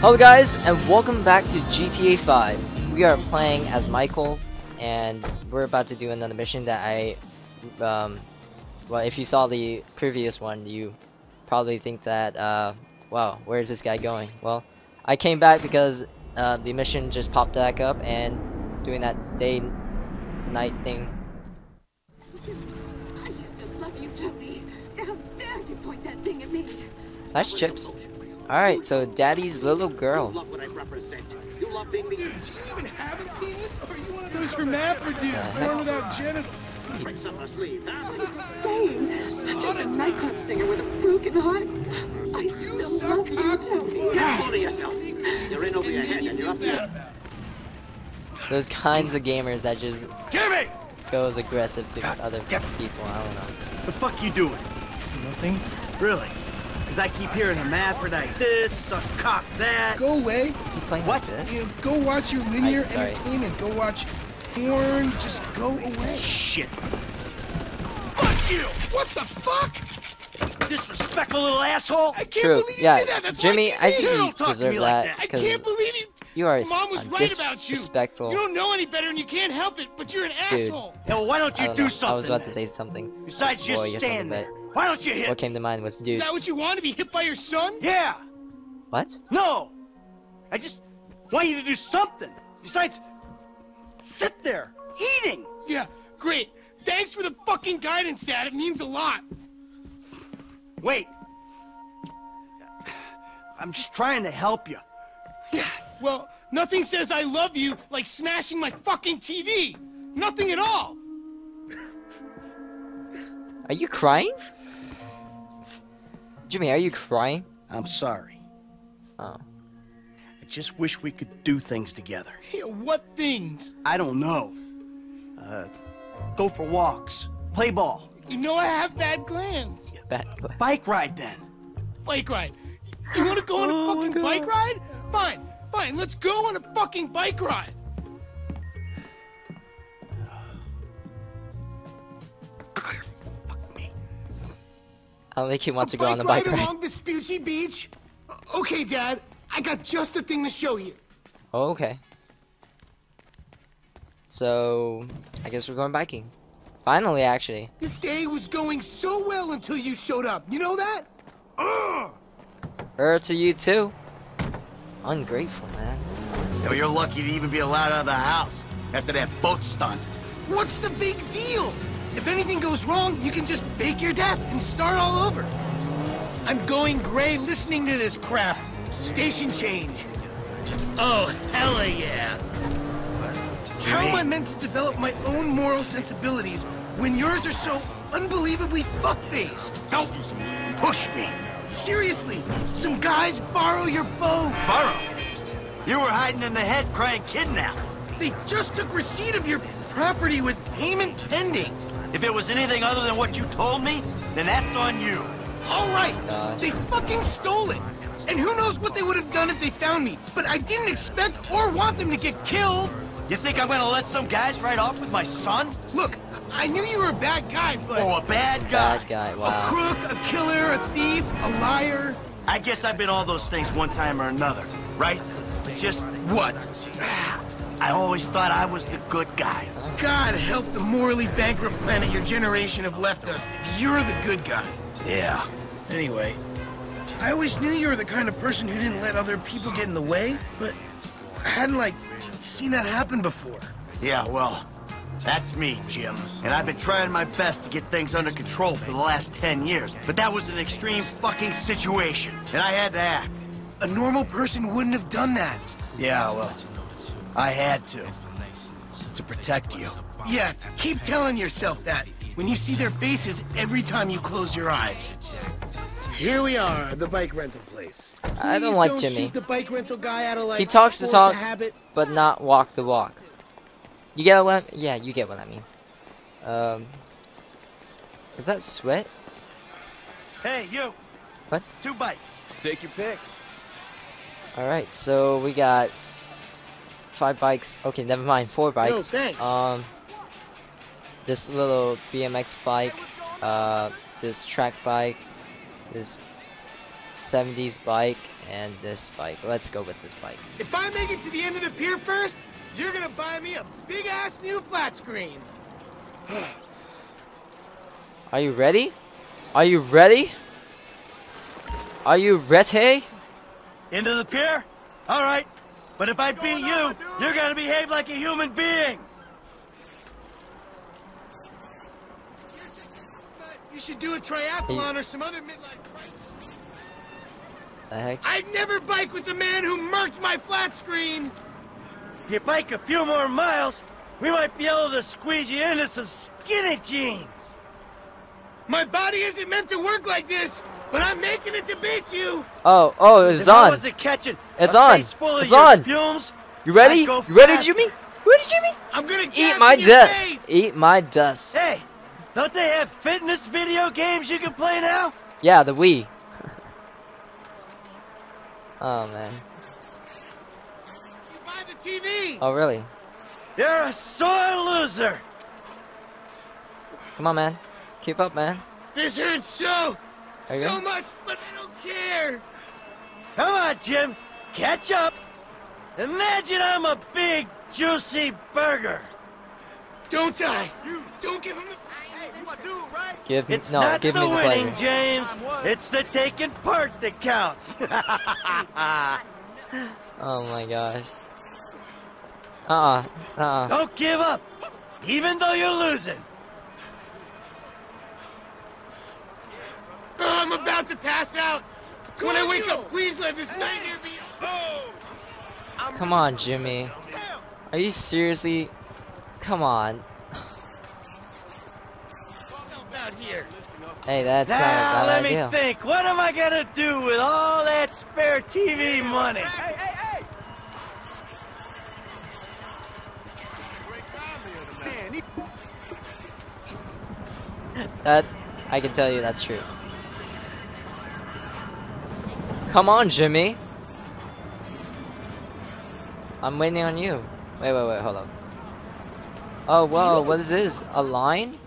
Hello guys, and welcome back to GTA 5. We are playing as Michael, and we're about to do another mission that I, um, well, if you saw the previous one, you probably think that, uh, wow, where is this guy going? Well, I came back because uh, the mission just popped back up, and doing that day-night thing. I used to love you, Tony. How dare you point that thing at me? Nice chips. Alright, so daddy's little girl. love what I represent. You love being the Dude, do you even have a penis? Or are you one of those hermaphrodites born without genitals? tricks up our sleeves, huh? Saying, just a nightclub singer with a broken heart. I You still suck love you, cock. Tony. Get hold yourself. You're in over your head and you're up there. Those kinds of gamers that just Jimmy! goes aggressive to God other damn people, I don't know. The fuck you doing? Nothing. Really? Because I keep hearing hermaphrodite this, suck cock that. Go away. Is he playing What? like this? You know, go watch your linear I- entertainment. Go watch porn. Just go away. Shit. Fuck you! What the fuck? Disrespectful little asshole. I can't True. believe you Yeah, did that. That's Jimmy, I TV. think You you talk to deserve me like that that. I can't believe you. you are Mom was right about you. disrespectful. You don't know any better and you can't help it, but you're an Dude. asshole. Yeah, well, why don't I you don't do know. something? I was about to say something. Besides boy or just something, stand but there. Why don't you hit? What came to mind was, Is dude, Is that what you want to be hit by your son? Yeah. what? No. I just want you to do something. Besides, sit there eating. Yeah, great. Thanks for the fucking guidance, Dad. It means a lot. Wait. I'm just trying to help you. Yeah, well, nothing says I love you like smashing my fucking TV. Nothing at all. Are you crying? Jimmy, are you crying? I'm sorry. Oh. I just wish we could do things together. Yeah, what things? I don't know. Uh, go for walks, play ball, You know I have bad glands. Bad. bike ride then. Bike ride. You want to go on a Oh my fucking bike ride? Fine, fine. Let's go on a fucking bike ride. I don't think he wants to go on the bike ride ride. along Vespucci Beach. Okay, Dad. I got just the thing to show you. Oh, okay. So, I guess we're going biking. Finally, actually. This day was going so well until you showed up. You know that? Ugh. Her to you too. Ungrateful, man. Yo, you're lucky to even be allowed out of the house after that boat stunt. What's the big deal? If anything goes wrong, you can just fake your death and start all over. I'm going gray listening to this crap. Station change. Oh, hella yeah. How am I meant to develop my own moral sensibilities when yours are so unbelievably fuck-faced? Don't push me. Seriously, some guys borrow your bow. Burrow. You were hiding in the head crying kidnap. They just took receipt of your property with payment pending. If it was anything other than what you told me, then that's on you. All right, Gosh. they fucking stole it. And who knows what they would have done if they found me. But I didn't expect or want them to get killed. You think I'm gonna let some guys ride off with my son? Look, I knew you were a bad guy, but Oh, a bad guy. Bad guy, a crook, a killer, a thief, a liar. I guess I've been all those things one time or another, right? It's just What? I always thought I was the good guy. God help the morally bankrupt planet your generation have left us if you're the good guy. Yeah. Anyway, I always knew you were the kind of person who didn't let other people get in the way, but I hadn't, like, seen that happen before. Yeah, well, that's me, Jim. And I've been trying my best to get things under control for the last 10 years. But that was an extreme fucking situation, and I had to act. A normal person wouldn't have done that. Yeah, well, I had to. To protect you. Yeah, keep telling yourself that when you see their faces every time you close your eyes. Here we are, the bike rental place. I don't like don't Jimmy. the bike rental guy out of like He talks the talk. habit. But not walk the walk. You get what? Yeah, you get what I mean. Um, is that sweat? Hey, you! What? Two bikes. Take your pick. All right, so we got five bikes. Okay, never mind, four bikes. thanks. Um, this little BMX bike, uh, this track bike, this 70s bike, and this bike. Let's go with this bike. If I make it to the end of the pier first, you're gonna buy me a big ass new flat screen. Are you ready? Are you ready? Are you ready? Into the pier? All right. But if I beat you, you're gonna behave like a human being. You should do a triathlon or some other midlife crisis. The heck? I'd never bike with the man who murked my flat screen. If you bike a few more miles, we might be able to squeeze you into some skinny jeans. My body isn't meant to work like this, but I'm making it to beat you. Oh, oh, it's if I on. wasn't catching It's on. It's on. fumes, You ready? You ready. Jimmy? Ready, Jimmy? I'm gonna Eat my dust. face. Eat my dust. hey, don't they have fitness video games you can play now? Yeah, the Wii. oh man. You buy the TV. Oh really? You're a sore loser. Come on, man. Keep up, man. This hurts so, Are so good? much, but I don't care. Come on, Jim. Catch up. Imagine I'm a big, juicy burger. Don't die. Don't give him the. Give me It's no. not give the me the winning, pleasure. James. It's the taking part that counts. Oh my gosh. Uh uh. Uh uh. Don't give up, even though you're losing. Oh, I'm about to pass out. When I wake up, please let this nightmare be. Oh. Come on, Jimmy. Are you seriously? Come on. Help out here. Hey, that's not a Now bad let idea. me think. What am I gonna do with all that spare TV money? That I can tell you that's true. Come on, Jimmy. I'm waiting on you. Wait, wait, wait, hold up. Oh, whoa, what is this? A line?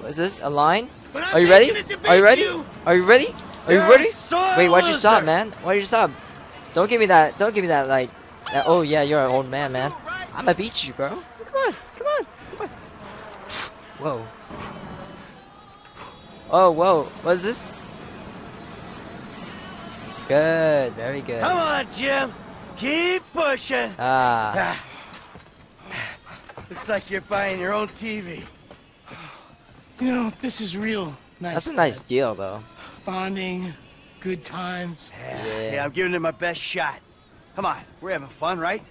What is this? A line? Are you ready? making it to Are you ready? Are you ready? Are you ready? Wait, why'd you stop, man? Why'd you stop? Don't give me that. Don't give me that. Like, that, oh yeah, you're an old man, man. I'ma beat you, bro. Come on, come on, come on. Whoa. Oh, whoa. What is this? Good, very good. Come on, Jim. Keep pushing. Ah, Ah. Looks like you're buying your own TV. You know, this is real nice. that's a nice deal, though. bonding, good times. Yeah. Yeah. yeah, I'm giving it my best shot. Come on, we're having fun, right?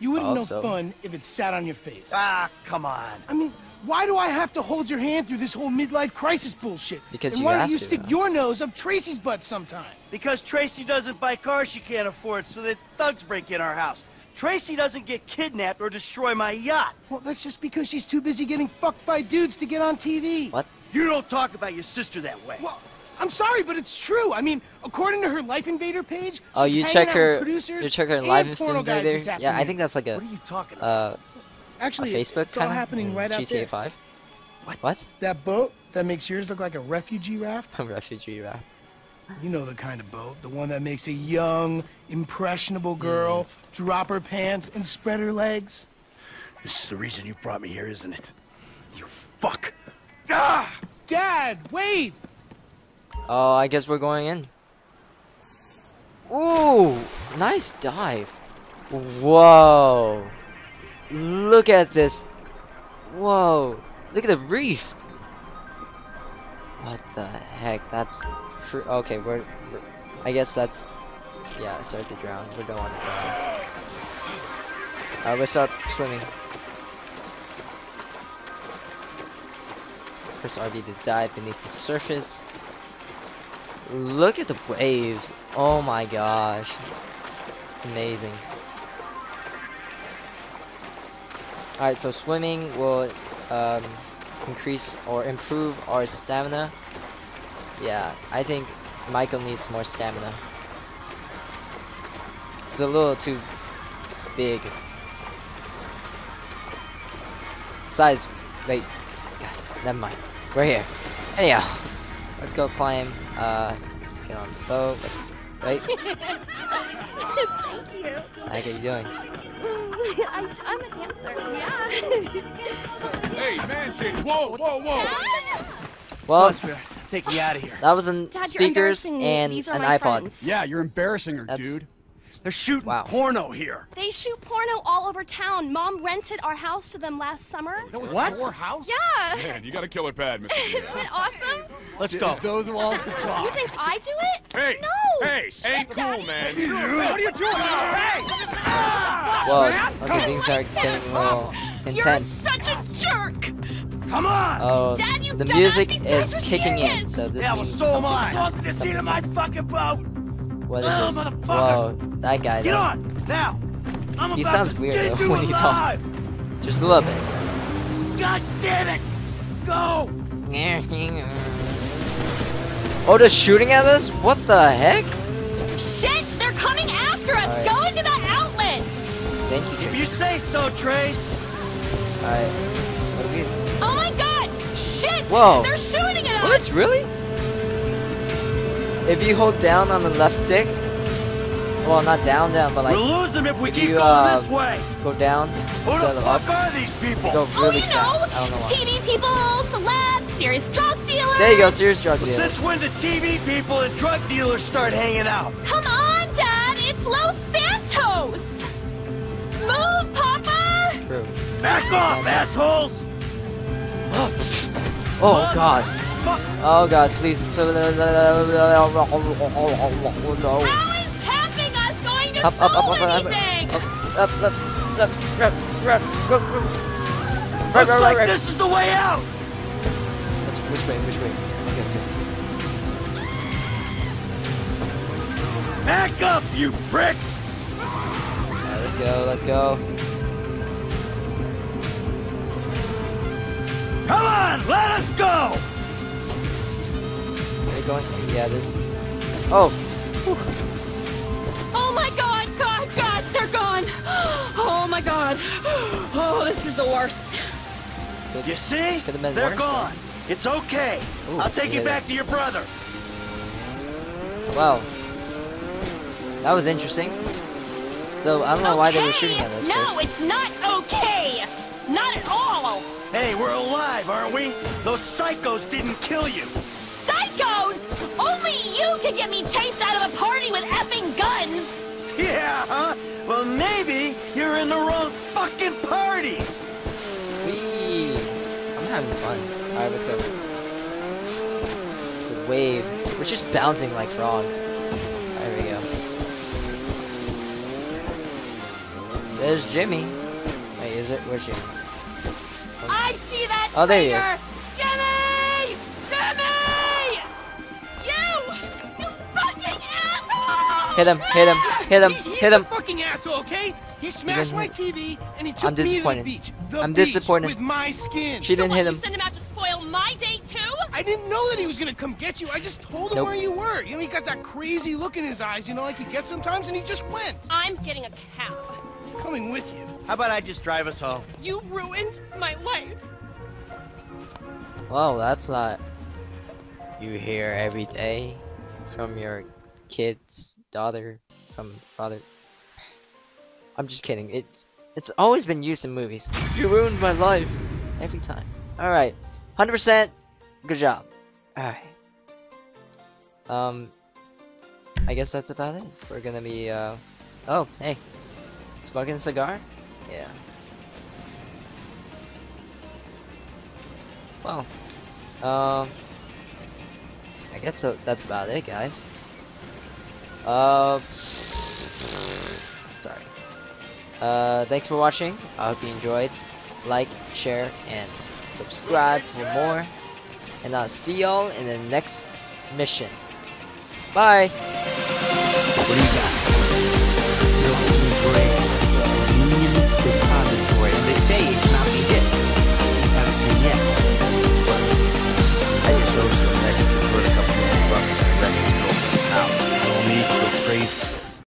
You wouldn't know so. fun if it sat on your face. Ah, come on. I mean, why do I have to hold your hand through this whole midlife crisis bullshit? Because and you why have don't you to, stick though. your nose up Tracy's butt sometime? Because Tracy doesn't buy cars she can't afford so that thugs break in our house. Tracy doesn't get kidnapped or destroy my yacht. Well, that's just because she's too busy getting fucked by dudes to get on TV. What? You don't talk about your sister that way. Well, I'm sorry, but it's true. I mean, according to her Life Invader page, Oh, she's you hanging check out with her. producers You check her and live porno guys invader. this Yeah, I think that's like a What are you talking about? uh a Actually, Facebook it's all happening right out GTA 5. What? What? That boat that makes yours look like a refugee raft. A refugee raft. You know the kind of boat, the one that makes a young, impressionable girl Mm. drop her pants and spread her legs. This is the reason you brought me here, isn't it? You fuck. Ah! Dad, wait! Oh, I guess we're going in. Ooh, nice dive. Whoa. Look at this. Whoa. Look at the reef. What the heck? That's okay. We're, we're. I guess that's. Yeah, start to drown. We don't want to drown. Uh, we start swimming. First RV to dive beneath the surface. Look at the waves. Oh my gosh. It's amazing. Alright, so swimming will um, increase or improve our stamina. Yeah, I think Michael needs more stamina. It's a little too big. Size, wait, never mind. We're here. Anyhow, let's go climb. Uh, get on the boat. Let's right? Thank you. Like, how you doing? I, I'm a dancer. Yeah. Hey, man, titty. Whoa, whoa, whoa. Dad? Well, Plus, we're taking you out of here. that was an Dad, speakers and These are an my iPod. friends. Yeah, you're embarrassing her, That's- dude. They're shooting Wow. porno here. They shoot porno all over town. Mom rented our house to them last summer. That was What? your house? Yeah. Man, you got a killer pad, Mr. Isn't it awesome? Let's go. Those walls can talk. You think I do it? Hey, No. hey, Shit, ain't cool, Daddy. man. What are you doing? Hey! Whoa, okay, things are getting a little You're intense. such a jerk. Come on. Oh, Dad, you the music is are kicking in, so this yeah, well, means so am I. something's- Talk to of my fucking boat. What is Oh, this? motherfucker. Whoa, that guy. Get though. on now. I'm He sounds weird, though, you when he talks. alive. Just a little bit. God damn it! Go! Oh, they're shooting at us? What the heck? Shit, they're coming after us. Alright. Go into that outlet. Thank you, If you say so, Trace. Alright. What do we- Oh my god. Shit. Whoa. They're shooting at us. What? Really? If you hold down on the left stick, well, not down, down, but like we'll lose them if we if keep you, going uh, this way. go down Who instead the of up, fuck are these people? go Oh, really you know. I don't know why. TV people, celebs, serious drug dealers. There you go, serious drug Well, dealer. since when did TV people and drug dealers start hanging out? Come on, Dad. It's Los Santos. Move, Papa. True. Back off, assholes! Oh God. Fuck. Oh God, please. No. How is capping us going to Up, up, up, solve up, up, up, anything? Up, up, up, up, up, up, up, up. Looks like this is the way out! That's which way? Which way? Okay, okay. Back up, you pricks! Alright, let's go. Let's go. Come on, let us go! Are they going? Yeah. This. Oh. Oh my God, God, God, they're gone. Oh my God. Oh, this is the worst. You see? They're worse, gone. It's okay. Ooh, I'll take you back to your brother. Wow. That was interesting. Though I don't know why they were shooting at us No, first. it's not okay. Not at all. Hey, we're alive, aren't we? Those psychos didn't kill you. Psychos! Only you can get me chased out of a party with effing guns. Yeah, huh? Well, maybe you're in the wrong fucking parties. Whee! I'm having fun. Alright, let's go. The wave. We're just bouncing like frogs. There we go. There's Jimmy. Wait, is it? Where's Jimmy? I see that Oh, there he is. Hit him, hit him, hit him, He- he's hit him. a fucking asshole, okay? He smashed didn't my hit- TV and he took I'm me to the disappointed. beach. The I'm beach disappointed. with my skin. She So didn't what, hit you him. send him out to spoil my day too? I didn't know that he was gonna come get you. I just told him Nope. where you were. You know, he got that crazy look in his eyes, you know, like he gets sometimes, and he just went. I'm getting a cab. Coming with you. How about I just drive us home? You ruined my life. Well, that's not you hear every day from your kid's daughter, from father. I'm just kidding. It's it's always been used in movies. You ruined my life every time. All right, hundred percent. Good job. All right. Um, I guess that's about it. We're gonna be. Uh, oh, hey, smoking cigar? Yeah. Well, um, I guess that's about it, guys. Uh, sorry. Uh, thanks for watching. I hope you enjoyed. Like, share, and subscribe for more. And I'll see y'all in the next mission. Bye! What do you got? Your inventory. Union depository. They say it's not be hit. Not been yet. I just hope so next praise